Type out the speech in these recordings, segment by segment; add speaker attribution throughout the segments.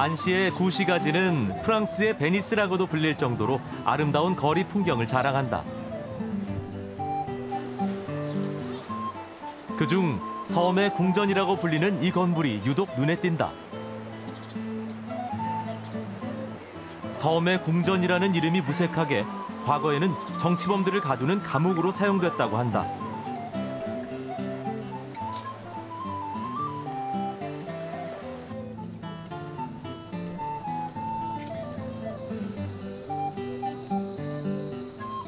Speaker 1: 안시의 구시가지는 프랑스의 베니스라고도 불릴 정도로 아름다운 거리 풍경을 자랑한다. 그중 섬의 궁전이라고 불리는 이 건물이 유독 눈에 띈다. 섬의 궁전이라는 이름이 무색하게 과거에는 정치범들을 가두는 감옥으로 사용됐다고 한다.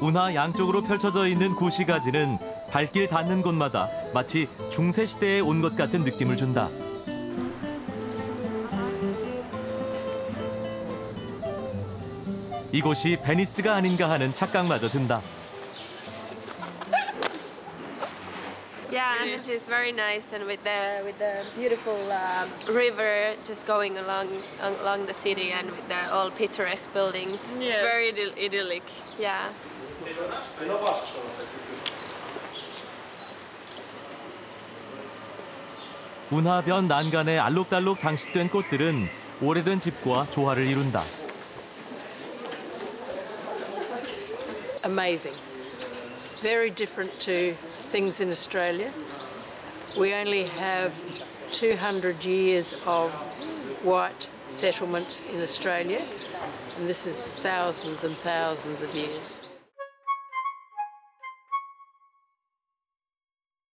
Speaker 1: 운하 양쪽으로 펼쳐져 있는 구시가지는 발길 닿는 곳마다 마치 중세 시대에 온 것 같은 느낌을 준다. 이곳이 베니스가 아닌가 하는 착각마저 든다.
Speaker 2: Yeah, and this is very nice, and with the with the beautiful um, river just going along along the city, and with the all picturesque buildings.
Speaker 3: Yes.
Speaker 2: It's very idyll- idyllic. Yeah.
Speaker 1: 운하변 난간에 알록달록 장식된 꽃들은 오래된 집과 조화를 이룬다.
Speaker 3: Amazing. Very different to things in Australia. We only have 200 years of white settlement in Australia, and this is thousands and thousands of years.